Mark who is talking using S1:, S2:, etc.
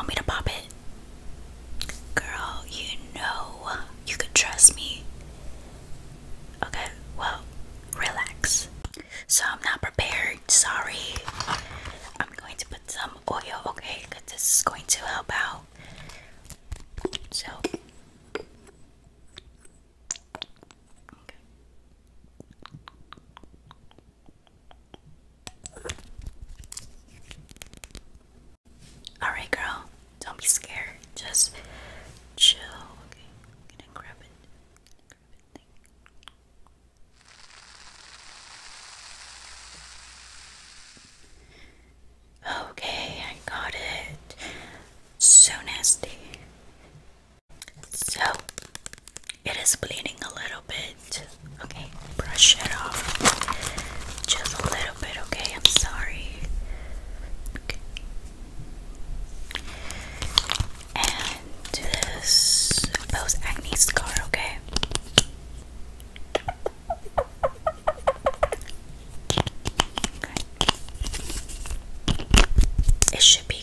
S1: want me to pop it? Girl, you know you could trust me. Okay, well, relax. So I'm not prepared, sorry. It should be